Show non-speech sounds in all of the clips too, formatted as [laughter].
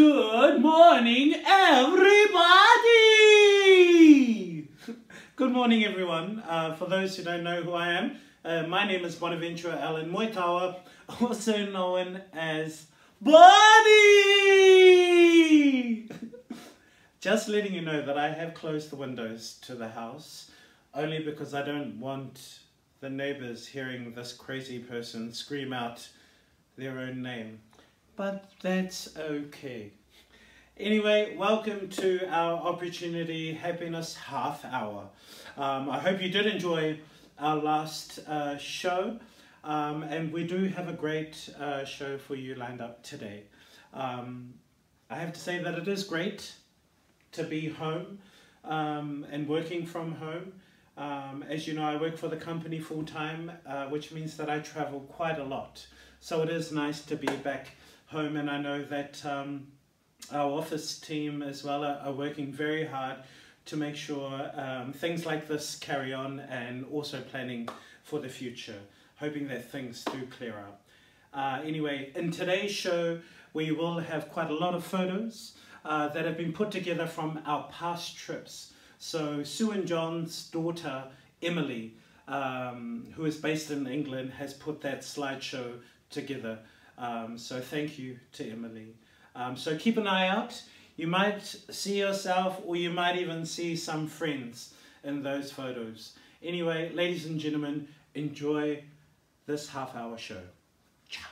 Good morning, everybody! Good morning, everyone. Uh, for those who don't know who I am, uh, my name is Bonaventure Allen Moitawa, [laughs] also known as Bonnie! [laughs] Just letting you know that I have closed the windows to the house only because I don't want the neighbors hearing this crazy person scream out their own name. But that's okay. Anyway, welcome to our Operatunity Happiness Half Hour. Um, I hope you did enjoy our last uh, show, um, and we do have a great uh, show for you lined up today. Um, I have to say that it is great to be home um, and working from home. Um, as you know, I work for the company full time, uh, which means that I travel quite a lot. So it is nice to be back home, and I know that um, our office team as well are, are, working very hard to make sure um, things like this carry on and also planning for the future, hoping that things do clear up. Uh, anyway, in today's show, we will have quite a lot of photos uh, that have been put together from our past trips. So Sue and John's daughter, Emily, um, who is based in England, has put that slideshow together. Um, so thank you to Emily. Um, so keep an eye out. You might see yourself or you might even see some friends in those photos. Anyway, ladies and gentlemen, enjoy this half hour show. Ciao.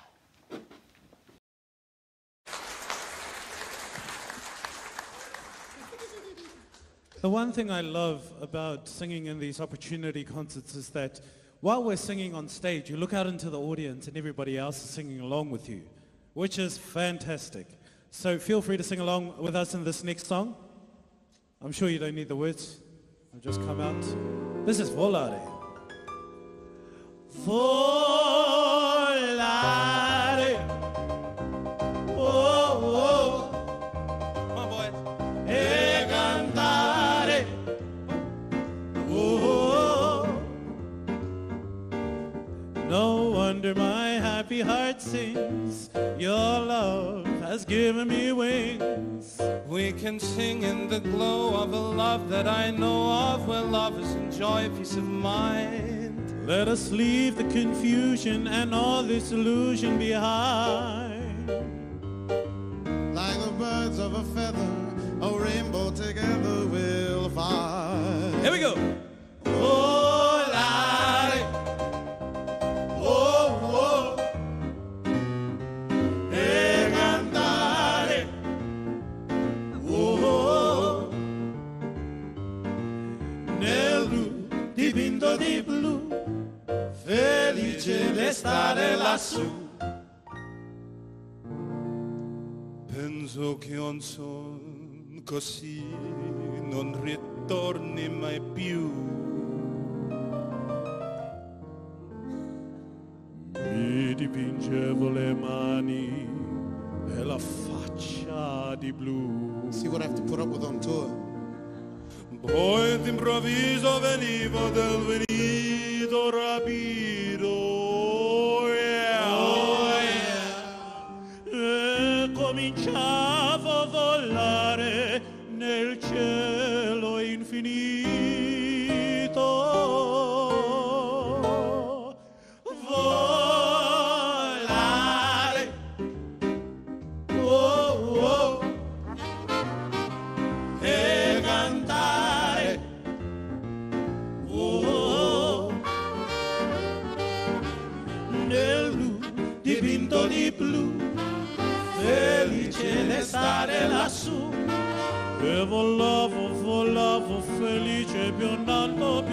The one thing I love about singing in these Operatunity concerts is that while we're singing on stage, you look out into the audience and everybody else is singing along with you, which is fantastic. So feel free to sing along with us in this next song. I'm sure you don't need the words. I'll just come out. This is Volare. Volare. Heart sings. Your love has given me wings. We can sing in the glow of a love that I know of, where lovers enjoy peace of mind. Let us leave the confusion and all this illusion behind. Stare lassù. Penso che un son così non ritorni mai più. Mi dipingevo le mani e la faccia di blu. See what I have to put up with on tour. Poi d'improvviso venivo del venido rapido. cominciare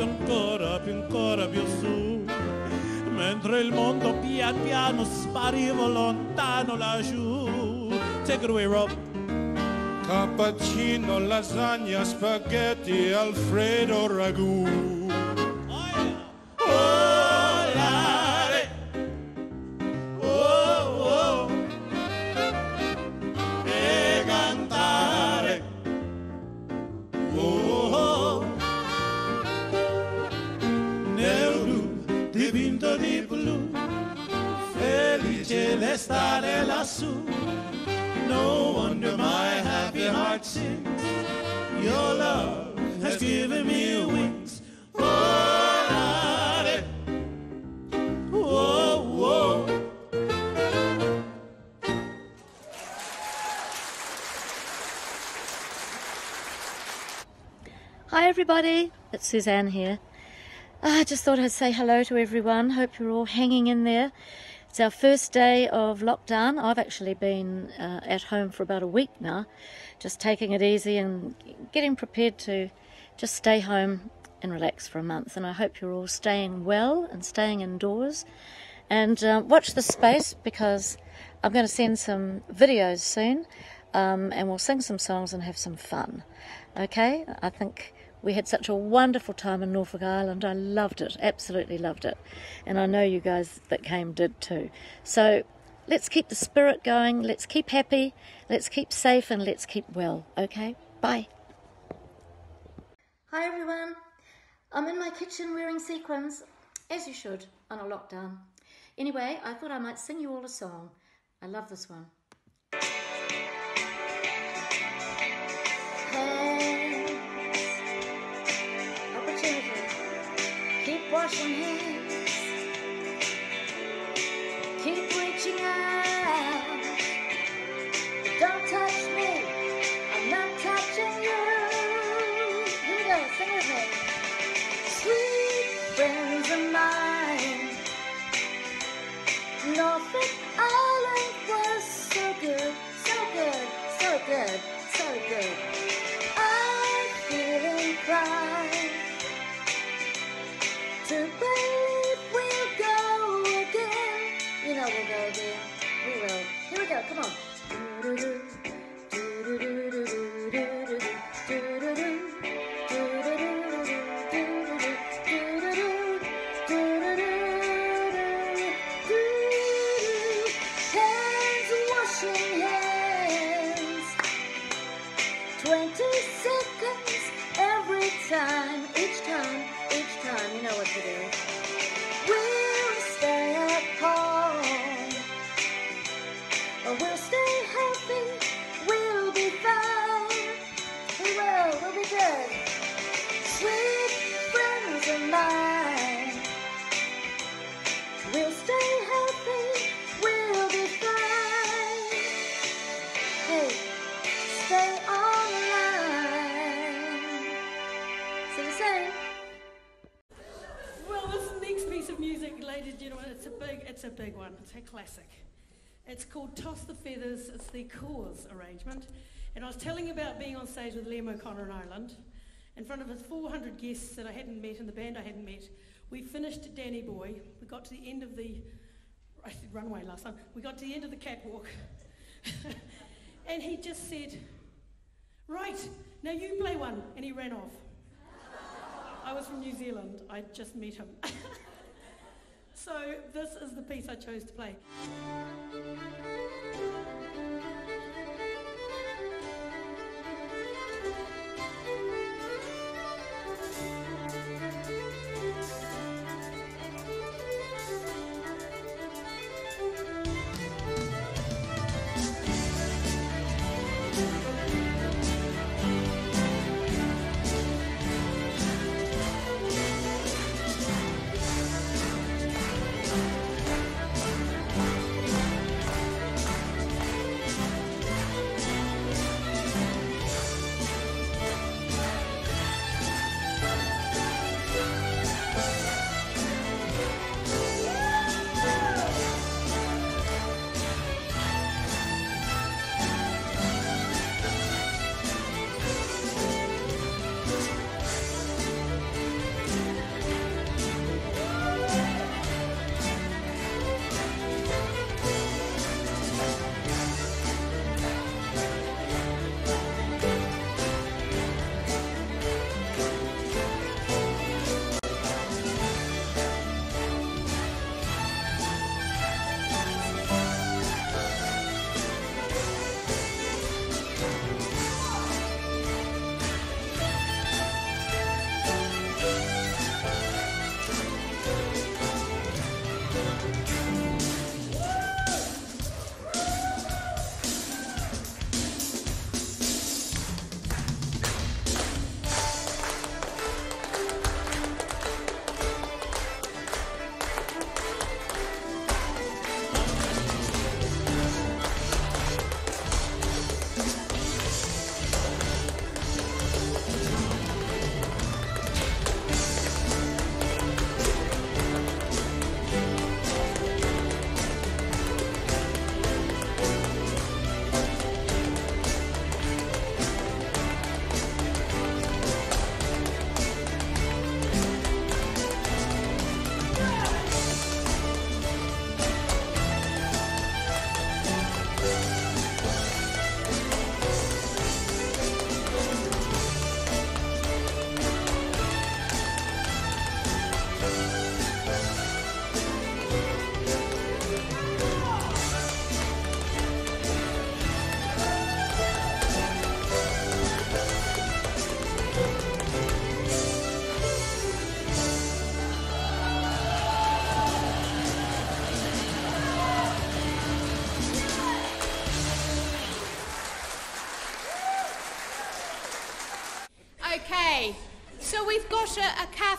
ancora, più ancora più su. Mentre il mondo pian piano spariva lontano laggiù. Take it away Rob. Cappuccino, lasagna, spaghetti, Alfredo ragù. Everybody. It's Suzanne here. Ah, I just thought I'd say hello to everyone. Hope you're all hanging in there. It's our first day of lockdown. I've actually been uh, at home for about a week now, just taking it easy and getting prepared to just stay home and relax for a month. And I hope you're all staying well and staying indoors. And uh, watch this space because I'm going to send some videos soon um, and we'll sing some songs and have some fun. Okay? I think we had such a wonderful time in Norfolk Island. I loved it, absolutely loved it. And I know you guys that came did too. So let's keep the spirit going, let's keep happy, let's keep safe, and let's keep well. Okay? Bye. Hi everyone. I'm in my kitchen wearing sequins, as you should, on a lockdown. Anyway, I thought I might sing you all a song. I love this one. Keep washing hands. Keep reaching out. Don't touch me. I'm not touching you. Here we go. Sing with me. Sweet friends of mine. Norfolk Come on. The Cause arrangement. And I was telling about being on stage with Liam O'Connor in Ireland, in front of his 400 guests that I hadn't met and the band I hadn't met. We finished Danny Boy. We got to the end of the, I said runway last time. We got to the end of the catwalk. [laughs] and he just said, Right, now you play one. And he ran off. I was from New Zealand. I'd just met him. [laughs] so this is the piece I chose to play.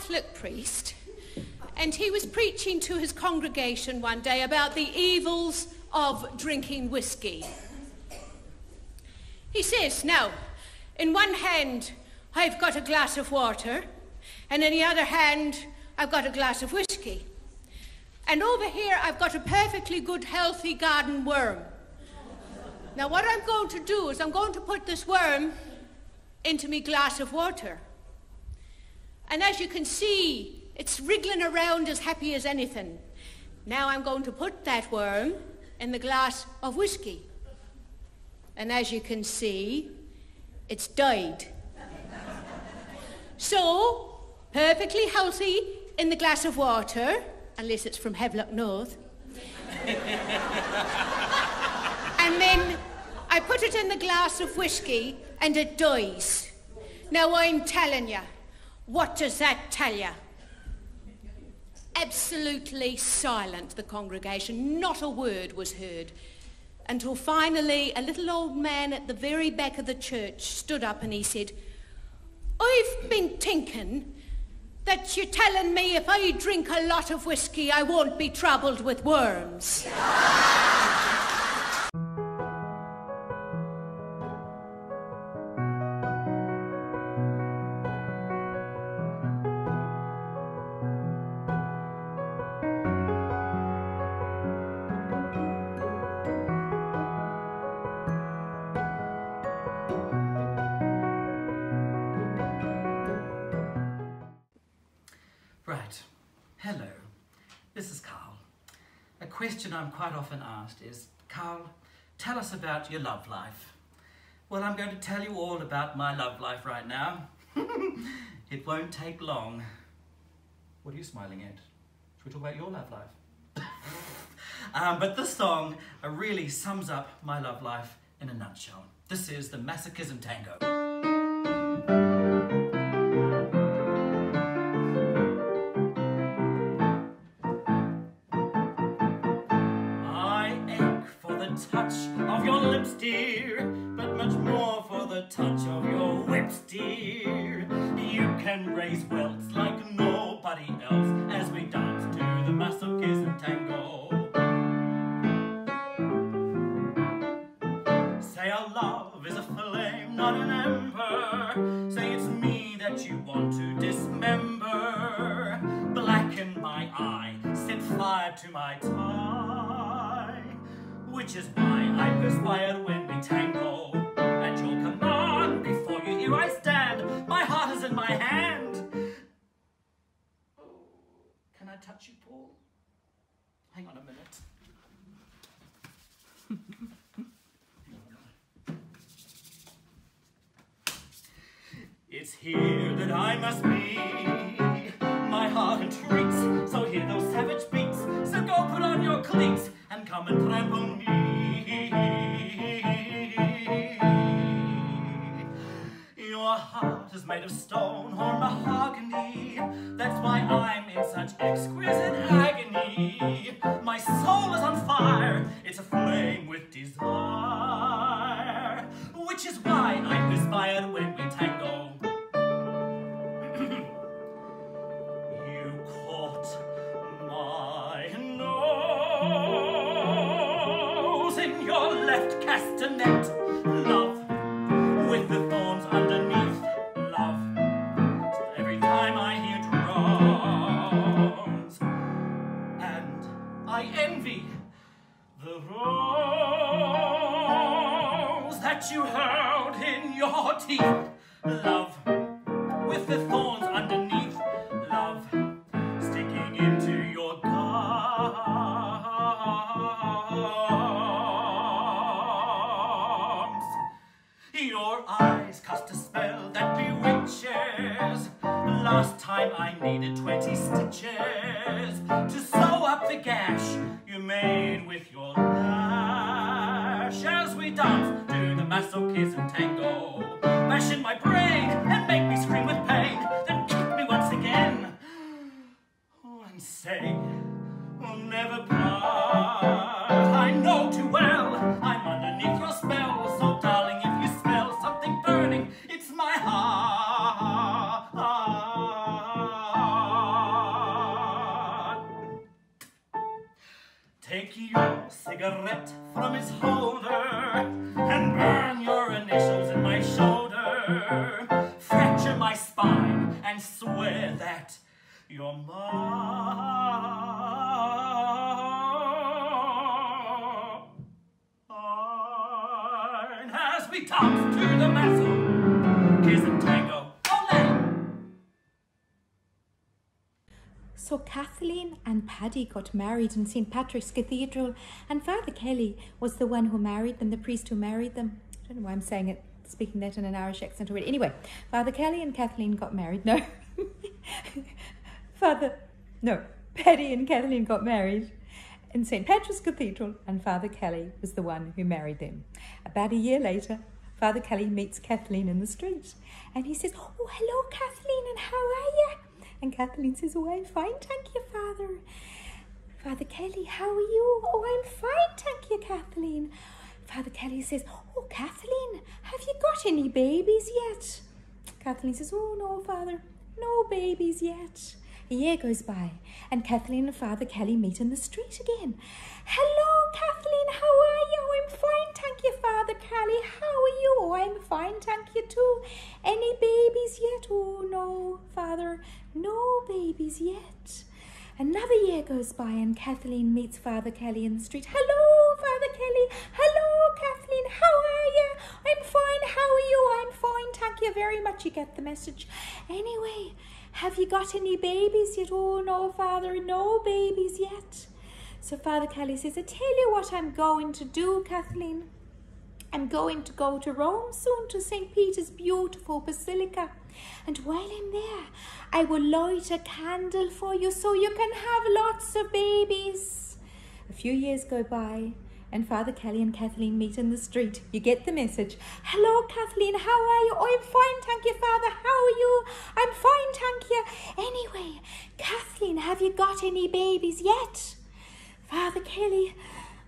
Catholic priest, and he was preaching to his congregation one day about the evils of drinking whiskey. He says, Now, in one hand, I've got a glass of water, and in the other hand, I've got a glass of whiskey. And over here, I've got a perfectly good, healthy garden worm. Now, what I'm going to do is I'm going to put this worm into me glass of water. And as you can see, it's wriggling around as happy as anything. Now I'm going to put that worm in the glass of whiskey. And as you can see, it's died. so, perfectly healthy in the glass of water, unless it's from Havelock North. [laughs] and then I put it in the glass of whiskey and it dies. Now I'm telling you, what does that tell you? Absolutely silent, the congregation. Not a word was heard. Until finally, a little old man at the very back of the church stood up and he said, I've been thinking that you're telling me if I drink a lot of whiskey, I won't be troubled with worms. [laughs] often asked is, Carl, tell us about your love life. Well, I'm going to tell you all about my love life right now. [laughs] it won't take long. What are you smiling at? Should we talk about your love life? [laughs] um, but this song uh, really sums up my love life in a nutshell. This is the Masochism Tango. Can raise It's here that I must be. My heart entreats, so hear those savage beats. So go put on your cleats and come and trample me. Your heart is made of stone or mahogany. That's why I'm in such exquisite agony. My soul is on fire, it's aflame with desire. That you held in your teeth, love, with the thorns underneath, love, sticking into your gums. Your eyes cast a spell that bewitches. Last time I needed 20 stitches to sew up the gash you made with your say we'll never part. I know too well I'm underneath your spell, so darling, if you smell something burning, it's my heart. Take your cigarette from its holder. Paddy got married in St. Patrick's Cathedral, and Father Kelly was the one who married them, the priest who married them. I don't know why I'm saying it, speaking that in an Irish accent already. Anyway, Father Kelly and Kathleen got married. No. [laughs] Father, no, Paddy and Kathleen got married in St. Patrick's Cathedral, and Father Kelly was the one who married them. About a year later, Father Kelly meets Kathleen in the street, and he says, Oh, hello, Kathleen, and how are you? And Kathleen says, Oh, I'm fine, thank you, Father. Father Kelly, how are you? Oh, I'm fine, thank you, Kathleen. Father Kelly says, Oh, Kathleen, have you got any babies yet? Kathleen says, Oh, no, Father, no babies yet. A year goes by, and Kathleen and Father Kelly meet in the street again. Hello, Kathleen, how are you? I'm fine, thank you, Father Kelly. How are you? I'm fine, thank you, too. Any babies yet? Oh, no, Father, no babies yet. Another year goes by, and Kathleen meets Father Kelly in the street. Hello, Father Kelly. Hello, Kathleen. How are you? I'm fine. How are you? I'm fine. Thank you very much. You get the message. Anyway, have you got any babies yet? Oh, no, Father, no babies yet. So Father Kelly says, I tell you what I'm going to do, Kathleen. I'm going to go to Rome soon to St. Peter's beautiful basilica. And while I'm there, I will light a candle for you so you can have lots of babies. A few years go by, and Father Kelly and Kathleen meet in the street. You get the message. Hello, Kathleen, how are you? Oh, I'm fine, thank you, Father. How are you? I'm fine, thank you. Anyway, Kathleen, have you got any babies yet? Father Kelly,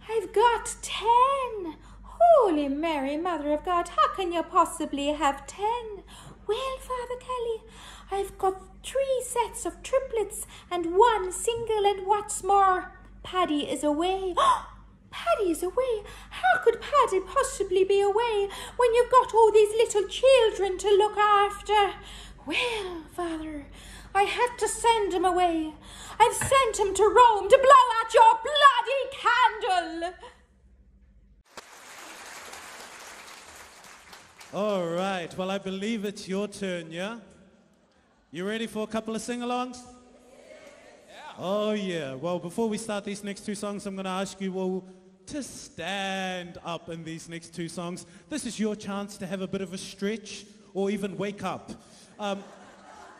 I've got ten. Holy Mary, Mother of God, how can you possibly have ten? Well, Father Kelly, I've got three sets of triplets and one single, and what's more, Paddy is away. [gasps] Oh, Paddy is away. How could Paddy possibly be away when you've got all these little children to look after? Well, Father, I had to send him away. I've sent him to Rome to blow out your bloody candle. All right. Well, I believe it's your turn, yeah? You ready for a couple of sing alongs? Oh, yeah. Well, before we start these next two songs, I'm going to ask you all to stand up in these next two songs. This is your chance to have a bit of a stretch or even wake up. Um,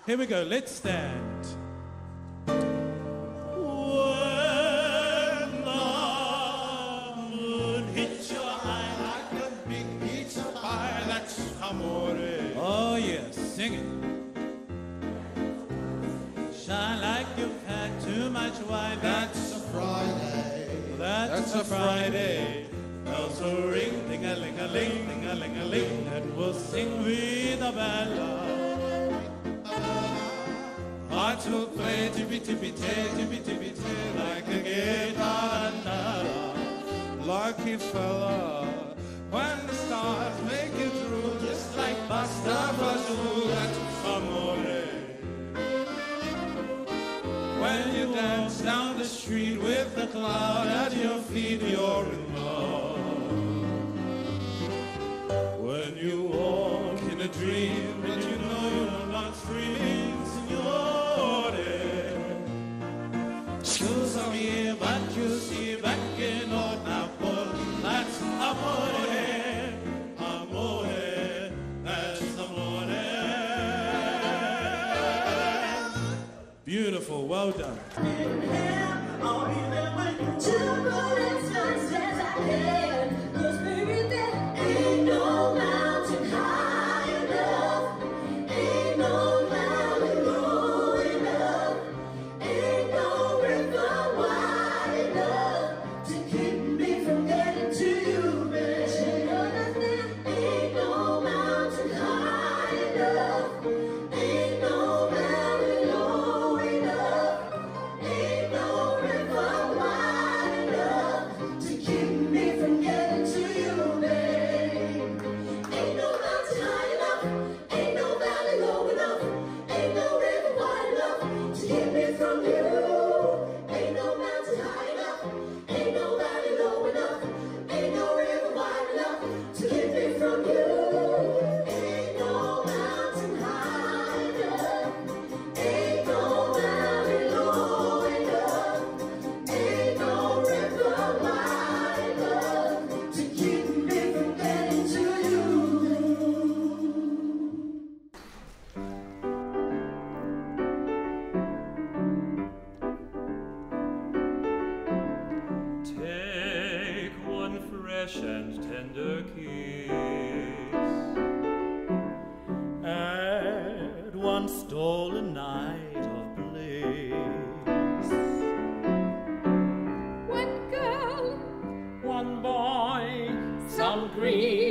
here we go. Let's stand. Friday. Bells will ring, ding a ling a ling, ding a ling a ling, and we'll sing Vida Bella. Hearts will play tippy tippy tay, tippy tippy tay, like a guitar. Lucky fella, when the stars make it through, just like pasta fazool, that's amore. When you dance street with the cloud at your feet, you're in love. When you walk in a dream, but you know you're not free, signore. Scusami, but you see back in old Napoli, that's amore. Amore, that's amore. Beautiful, well done. Ain't some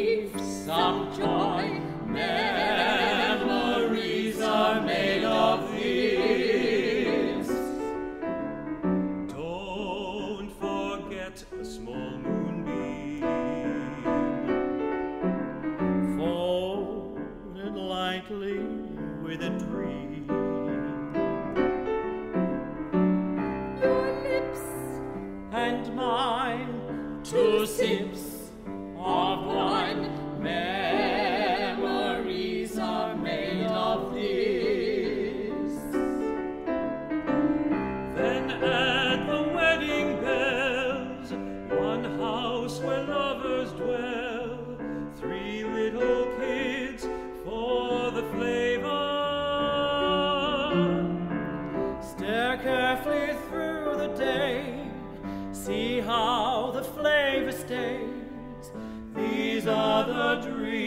see how the flavor stays. These are the dreams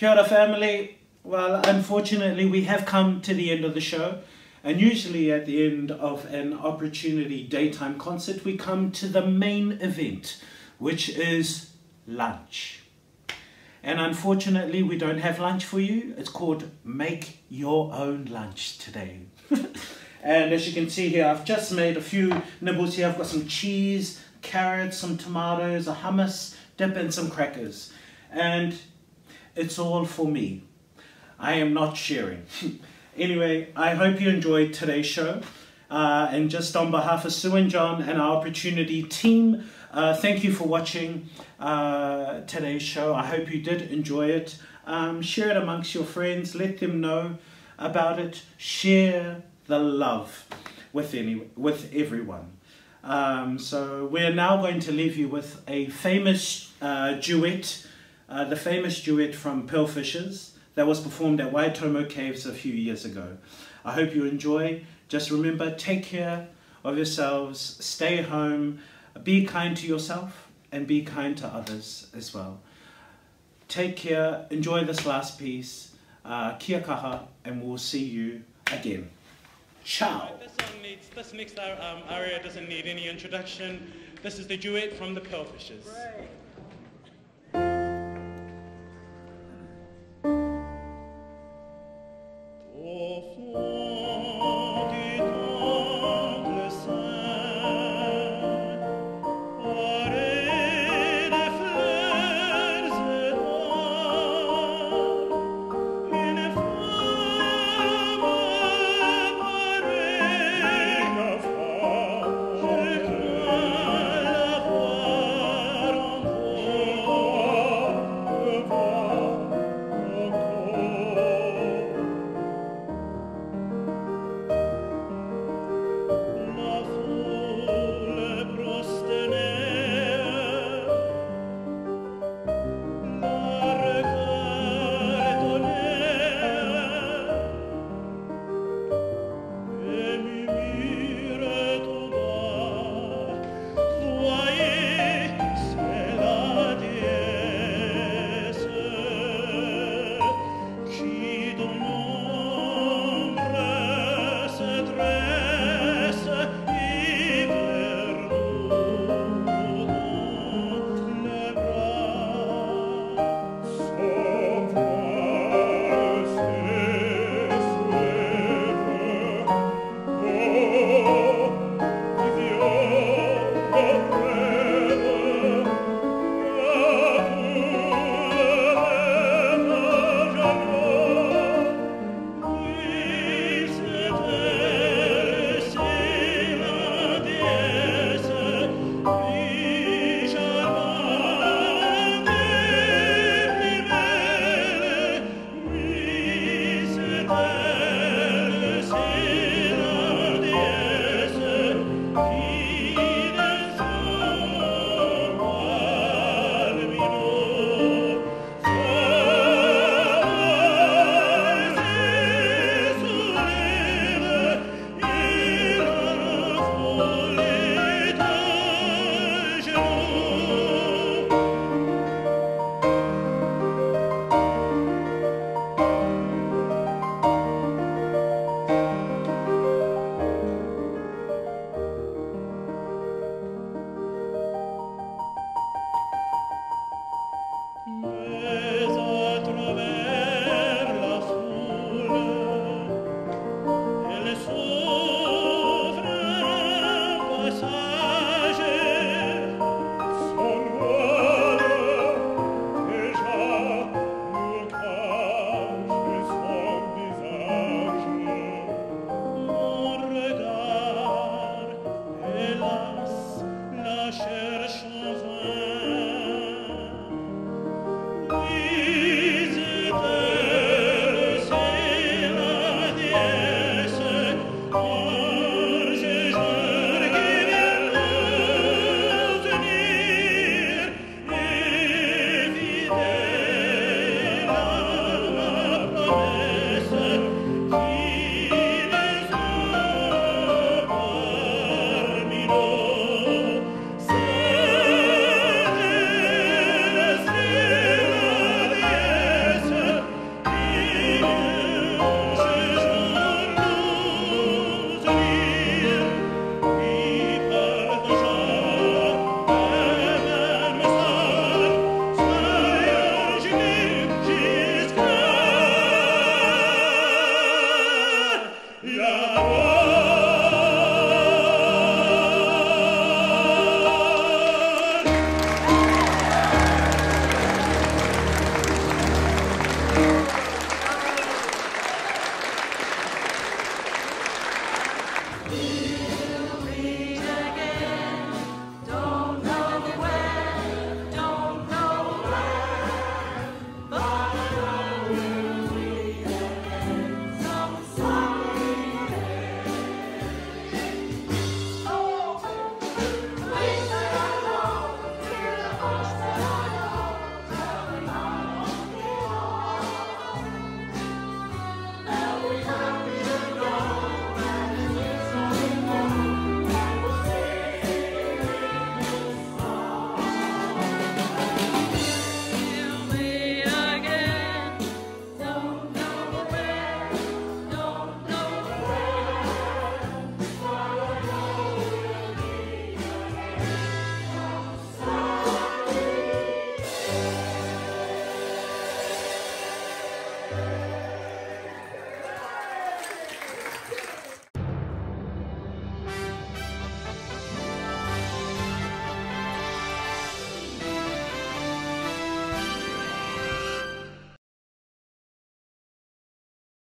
Kia ora family. Well, unfortunately, we have come to the end of the show. And usually at the end of an Operatunity daytime concert, we come to the main event, which is lunch. And unfortunately, we don't have lunch for you. It's called Make Your Own Lunch today. [laughs] and as you can see here, I've just made a few nibbles here. I've got some cheese, carrots, some tomatoes, a hummus dip, and some crackers. And it's all for me. I am not sharing. [laughs] anyway, I hope you enjoyed today's show. Uh, and just on behalf of Sue and John and our Operatunity team, uh, thank you for watching uh, today's show. I hope you did enjoy it. Um, share it amongst your friends. Let them know about it. Share the love with any with everyone. Um, so we're now going to leave you with a famous uh, duet, uh, the famous duet from Pearl Fishers that was performed at Waitomo Caves a few years ago. I hope you enjoy. Just remember, take care of yourselves, stay home, be kind to yourself, and be kind to others as well. Take care, enjoy this last piece. Uh, kia kaha, and we'll see you again. Ciao. This song needs, this next um, aria doesn't need any introduction. This is the duet from the Pearlfishers.